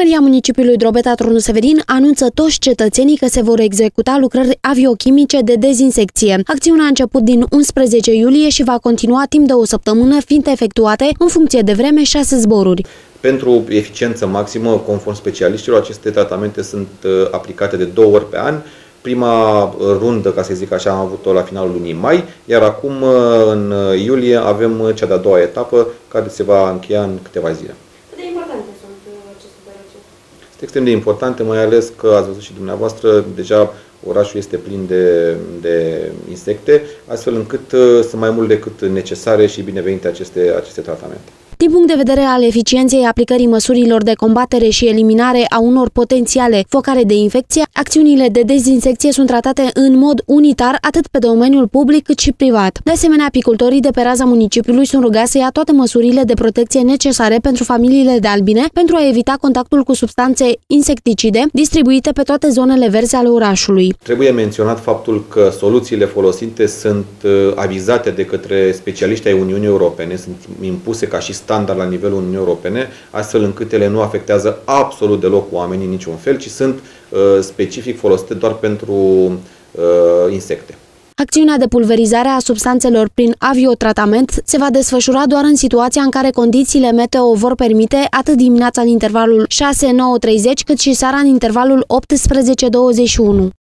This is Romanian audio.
Primăria municipiului Drobeta Tronu Severin anunță toți cetățenii că se vor executa lucrări aviochimice de dezinsecție. Acțiunea a început din 11 iulie și va continua timp de o săptămână, fiind efectuate în funcție de vreme șase zboruri. Pentru eficiență maximă, conform specialiștilor, aceste tratamente sunt uh, aplicate de două ori pe an. Prima uh, rundă, ca să zic așa, am avut-o la finalul lunii mai, iar acum, uh, în iulie, avem cea de-a doua etapă, care se va încheia în câteva zile. Este extrem de importante, mai ales că ați văzut și dumneavoastră, deja orașul este plin de, de insecte, astfel încât uh, sunt mai mult decât necesare și binevenite aceste, aceste tratamente. Din punct de vedere al eficienței aplicării măsurilor de combatere și eliminare a unor potențiale focare de infecție, acțiunile de dezinsecție sunt tratate în mod unitar atât pe domeniul public cât și privat. De asemenea, apicultorii de pe raza municipiului sunt rugați să ia toate măsurile de protecție necesare pentru familiile de albine pentru a evita contactul cu substanțe insecticide distribuite pe toate zonele verzi ale orașului. Trebuie menționat faptul că soluțiile folosite sunt uh, avizate de către specialiști ai Uniunii Europene, sunt impuse ca și standard la nivelul Uniunii Europene, astfel încât ele nu afectează absolut deloc oamenii în niciun fel, ci sunt uh, specific folosite doar pentru uh, insecte. Acțiunea de pulverizare a substanțelor prin aviotratament se va desfășura doar în situația în care condițiile meteo vor permite atât dimineața în intervalul 6-9-30 cât și seara în intervalul 18-21.